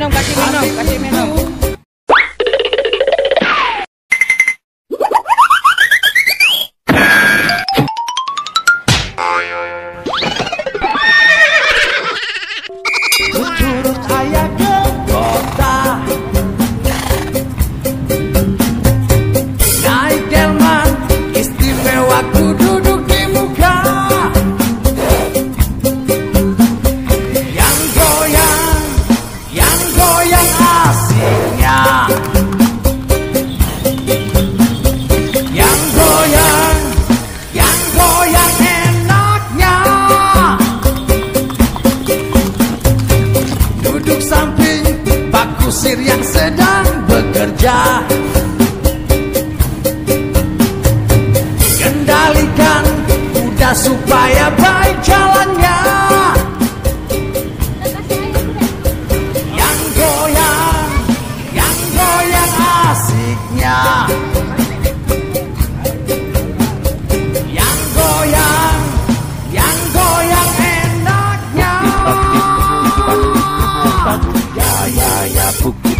minum, kasih minum, kasih minum. Bekerja Kendalikan kuda supaya baik jalannya Yang goyang, yang goyang asiknya Yang goyang, yang goyang enaknya Ya ya ya buk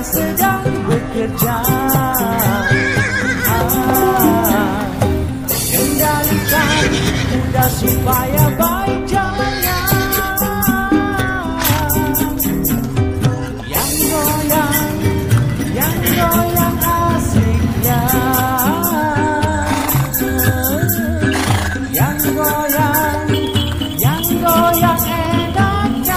sedang bekerja ah, supaya